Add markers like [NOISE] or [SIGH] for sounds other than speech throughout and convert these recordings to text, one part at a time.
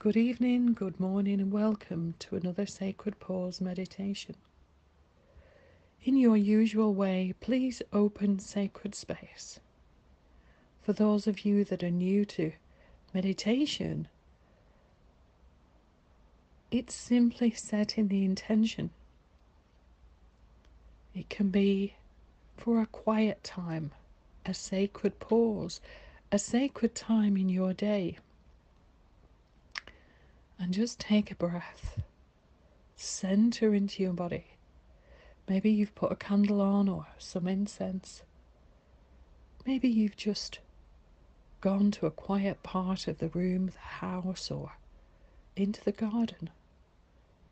Good evening, good morning, and welcome to another Sacred Pause meditation. In your usual way, please open sacred space. For those of you that are new to meditation, it's simply setting the intention. It can be for a quiet time, a sacred pause, a sacred time in your day and just take a breath. Center into your body. Maybe you've put a candle on or some incense. Maybe you've just gone to a quiet part of the room, the house, or into the garden.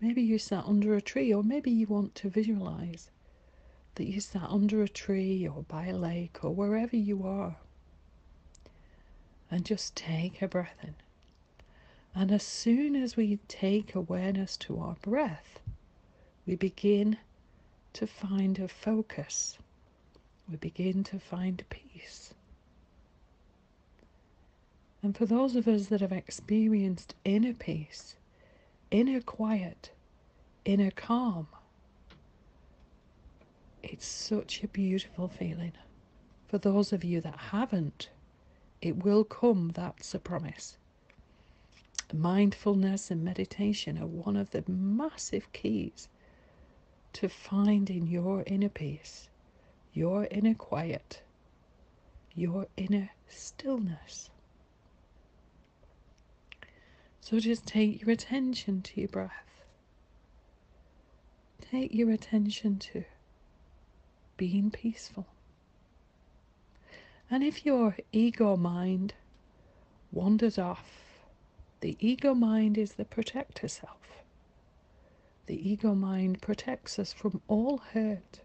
Maybe you sat under a tree, or maybe you want to visualize that you sat under a tree or by a lake or wherever you are. And just take a breath in. And as soon as we take awareness to our breath, we begin to find a focus. We begin to find peace. And for those of us that have experienced inner peace, inner quiet, inner calm, it's such a beautiful feeling. For those of you that haven't, it will come, that's a promise mindfulness and meditation are one of the massive keys to finding your inner peace, your inner quiet, your inner stillness. So just take your attention to your breath. Take your attention to being peaceful. And if your ego mind wanders off the ego mind is the protector self. The ego mind protects us from all hurt.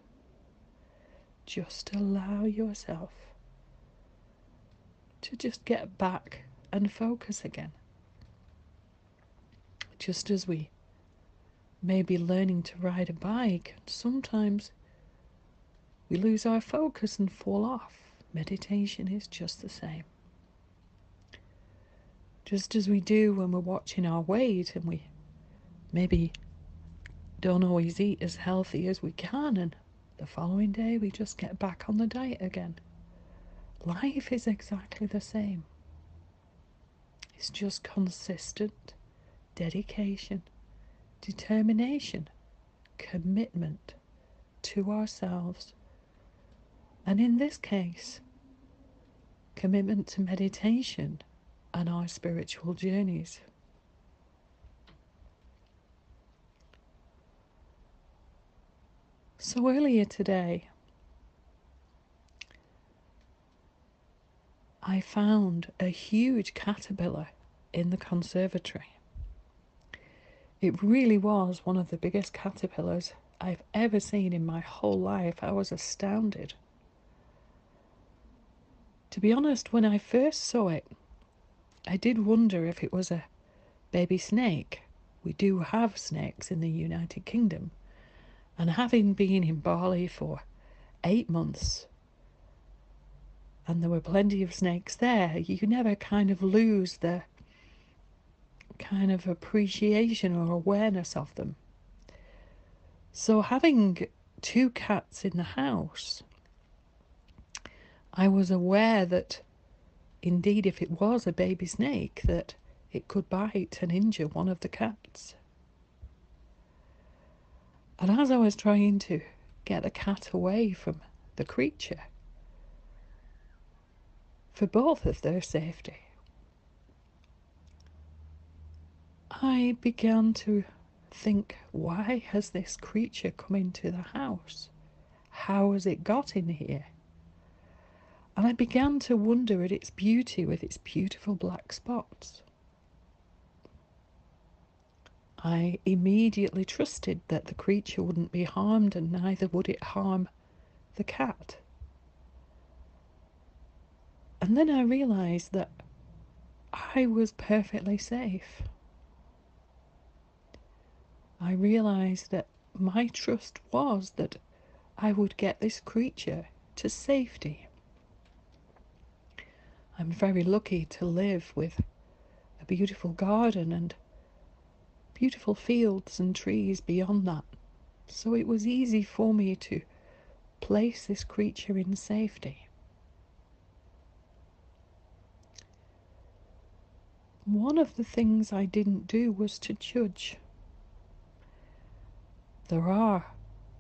Just allow yourself to just get back and focus again. Just as we may be learning to ride a bike, sometimes we lose our focus and fall off. Meditation is just the same just as we do when we're watching our weight and we maybe don't always eat as healthy as we can, and the following day we just get back on the diet again. Life is exactly the same. It's just consistent dedication, determination, commitment to ourselves. And in this case, commitment to meditation and our spiritual journeys. So earlier today, I found a huge caterpillar in the conservatory. It really was one of the biggest caterpillars I've ever seen in my whole life. I was astounded. To be honest, when I first saw it, I did wonder if it was a baby snake. We do have snakes in the United Kingdom. And having been in Bali for eight months, and there were plenty of snakes there, you never kind of lose the kind of appreciation or awareness of them. So, having two cats in the house, I was aware that indeed, if it was a baby snake, that it could bite and injure one of the cats. And as I was trying to get the cat away from the creature, for both of their safety, I began to think, why has this creature come into the house? How has it got in here? And I began to wonder at its beauty with its beautiful black spots. I immediately trusted that the creature wouldn't be harmed and neither would it harm the cat. And then I realized that I was perfectly safe. I realized that my trust was that I would get this creature to safety. I'm very lucky to live with a beautiful garden and beautiful fields and trees beyond that. So it was easy for me to place this creature in safety. One of the things I didn't do was to judge. There are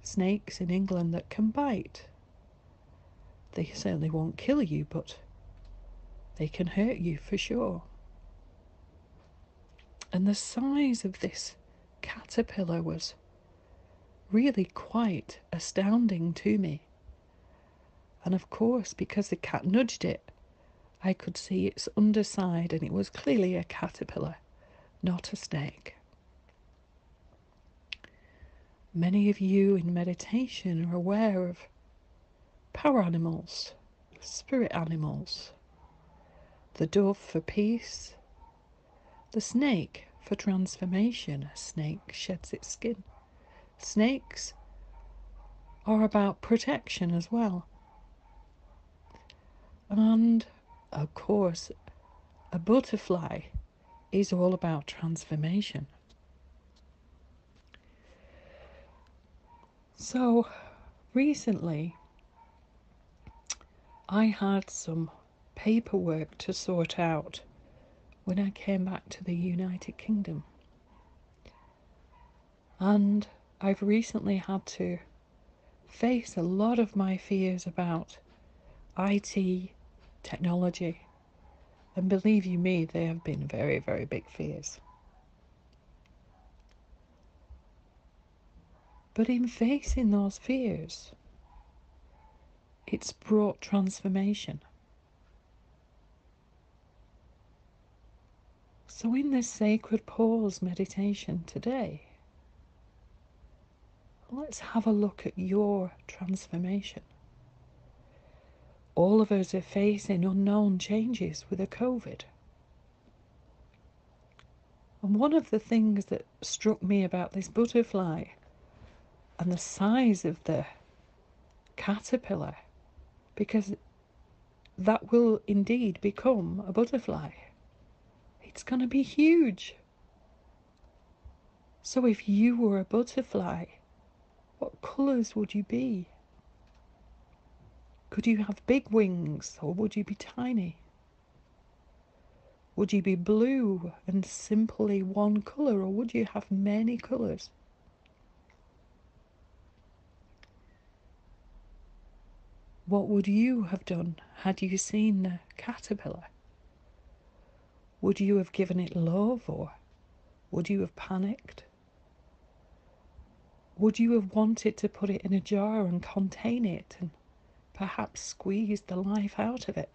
snakes in England that can bite. They certainly won't kill you, but they can hurt you for sure. And the size of this caterpillar was really quite astounding to me. And of course, because the cat nudged it, I could see its underside, and it was clearly a caterpillar, not a snake. Many of you in meditation are aware of power animals, spirit animals, the dove for peace, the snake for transformation. A snake sheds its skin. Snakes are about protection as well. And of course, a butterfly is all about transformation. So, recently, I had some paperwork to sort out when I came back to the United Kingdom. And I've recently had to face a lot of my fears about IT technology. And believe you me, they have been very, very big fears. But in facing those fears, it's brought transformation. So, in this sacred pause meditation today, let's have a look at your transformation all of us are facing unknown changes with the COVID. And one of the things that struck me about this butterfly and the size of the caterpillar, because that will indeed become a butterfly. It's going to be huge. So, if you were a butterfly, what colours would you be? Could you have big wings or would you be tiny? Would you be blue and simply one colour or would you have many colours? What would you have done had you seen the caterpillar? Would you have given it love or would you have panicked? Would you have wanted to put it in a jar and contain it and perhaps squeeze the life out of it?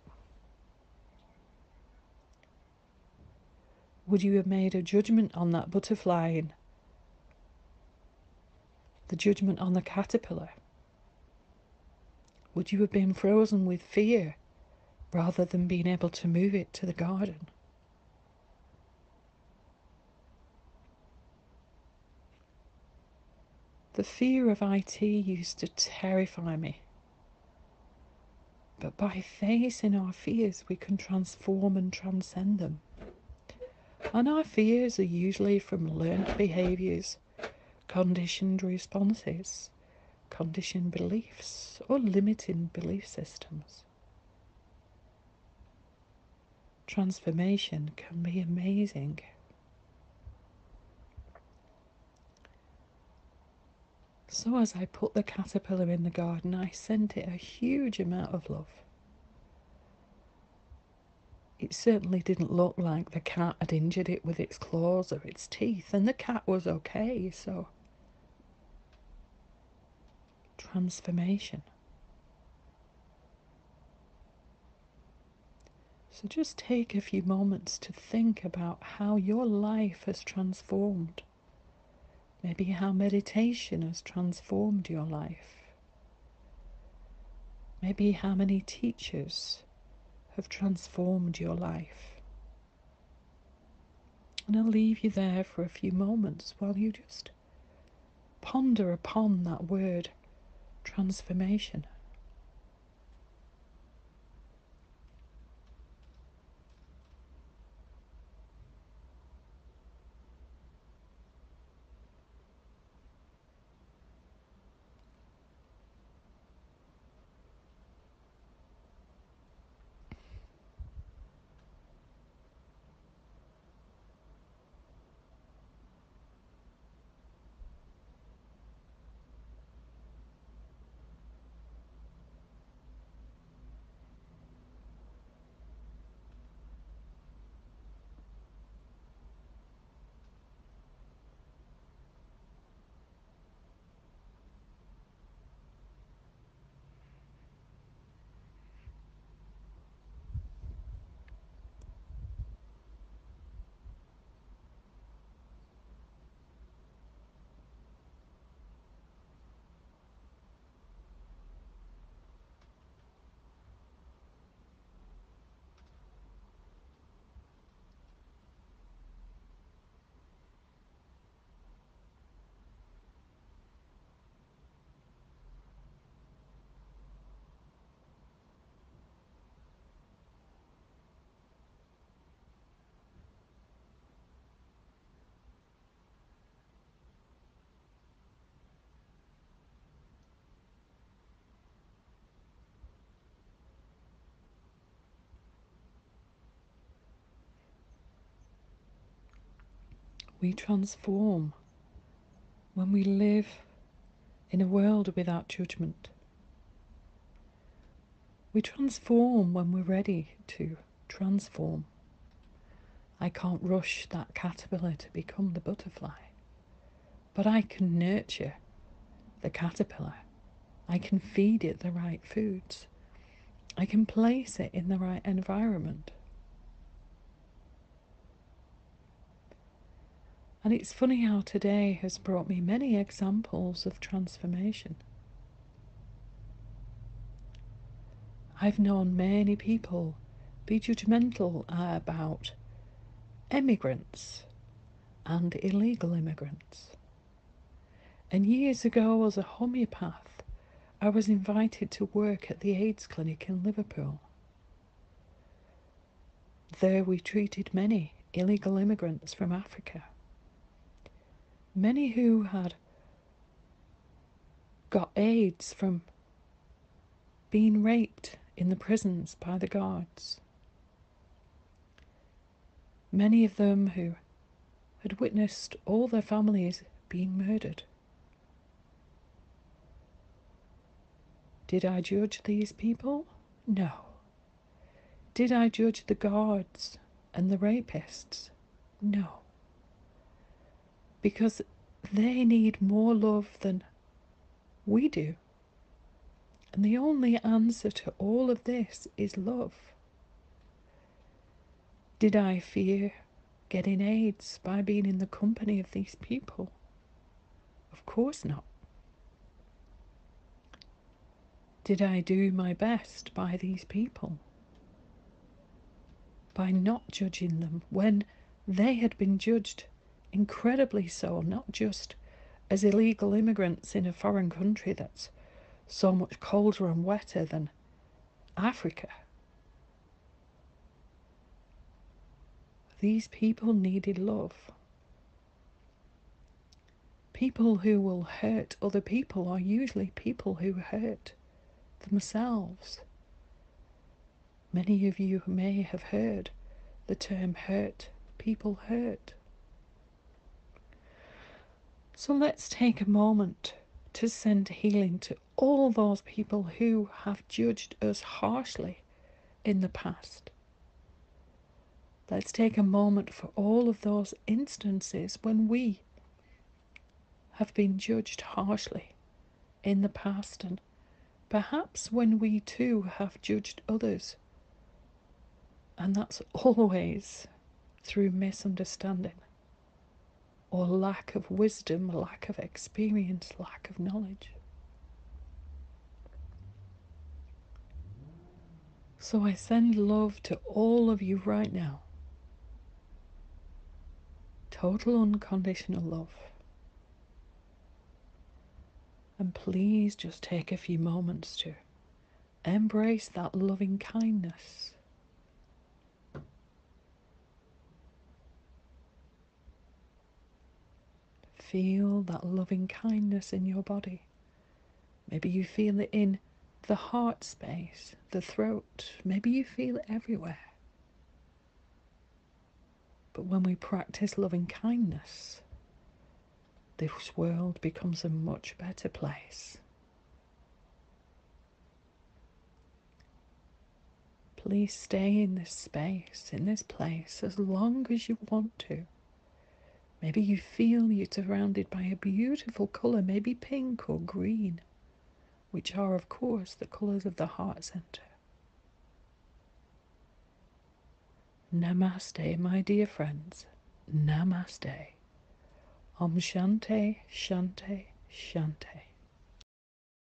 Would you have made a judgment on that butterfly and the judgment on the caterpillar? Would you have been frozen with fear rather than being able to move it to the garden? The fear of IT used to terrify me. But by facing our fears, we can transform and transcend them. And our fears are usually from learned behaviours, conditioned responses, conditioned beliefs, or limiting belief systems. Transformation can be amazing. So, as I put the caterpillar in the garden, I sent it a huge amount of love. It certainly didn't look like the cat had injured it with its claws or its teeth, and the cat was okay, so. Transformation. So just take a few moments to think about how your life has transformed Maybe how meditation has transformed your life. Maybe how many teachers have transformed your life. And I'll leave you there for a few moments while you just ponder upon that word transformation. We transform when we live in a world without judgment. We transform when we're ready to transform. I can't rush that caterpillar to become the butterfly, but I can nurture the caterpillar. I can feed it the right foods. I can place it in the right environment. And it's funny how today has brought me many examples of transformation. I've known many people be judgmental about immigrants and illegal immigrants. And years ago, as a homeopath, I was invited to work at the AIDS clinic in Liverpool. There we treated many illegal immigrants from Africa many who had got AIDS from being raped in the prisons by the guards. Many of them who had witnessed all their families being murdered. Did I judge these people? No. Did I judge the guards and the rapists? No because they need more love than we do. And the only answer to all of this is love. Did I fear getting AIDS by being in the company of these people? Of course not. Did I do my best by these people? By not judging them when they had been judged incredibly so, not just as illegal immigrants in a foreign country that's so much colder and wetter than Africa. These people needed love. People who will hurt other people are usually people who hurt themselves. Many of you may have heard the term hurt people hurt. So let's take a moment to send healing to all those people who have judged us harshly in the past. Let's take a moment for all of those instances when we have been judged harshly in the past and perhaps when we too have judged others. And that's [LAUGHS] always through misunderstanding or lack of wisdom, lack of experience, lack of knowledge. So I send love to all of you right now. Total unconditional love. And please just take a few moments to embrace that loving kindness feel that loving kindness in your body. Maybe you feel it in the heart space, the throat. Maybe you feel it everywhere. But when we practice loving kindness, this world becomes a much better place. Please stay in this space, in this place, as long as you want to. Maybe you feel you're surrounded by a beautiful colour, maybe pink or green, which are, of course, the colours of the heart centre. Namaste, my dear friends. Namaste. Om Shanti, Shanti, Shanti.